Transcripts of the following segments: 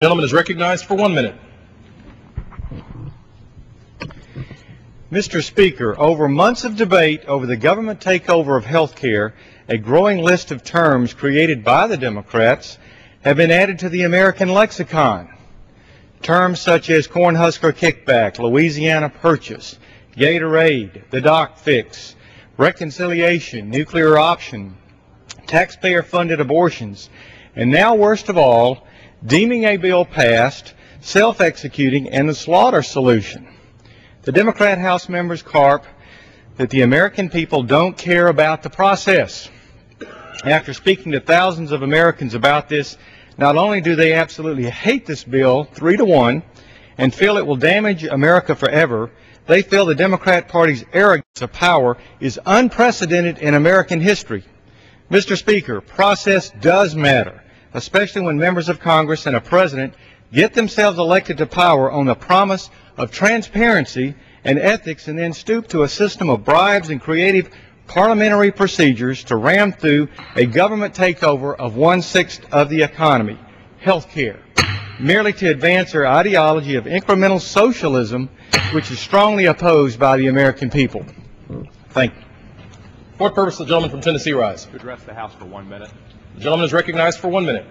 Gentleman is recognized for one minute. Mr. Speaker, over months of debate over the government takeover of health care, a growing list of terms created by the Democrats have been added to the American lexicon. Terms such as Cornhusker kickback, Louisiana purchase, Gator Aid, the doc fix, reconciliation, nuclear option, taxpayer-funded abortions, and now worst of all, deeming a bill passed, self-executing, and the slaughter solution. The Democrat House members carp that the American people don't care about the process. After speaking to thousands of Americans about this, not only do they absolutely hate this bill three to one and feel it will damage America forever, they feel the Democrat Party's arrogance of power is unprecedented in American history. Mr. Speaker, process does matter especially when members of Congress and a president get themselves elected to power on the promise of transparency and ethics and then stoop to a system of bribes and creative parliamentary procedures to ram through a government takeover of one-sixth of the economy, health care, merely to advance their ideology of incremental socialism, which is strongly opposed by the American people. Thank you. For what purpose does the gentleman from Tennessee rise? To address the House for one minute. The gentleman is recognized for one minute.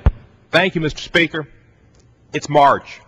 Thank you, Mr. Speaker. It's March.